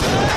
Yeah.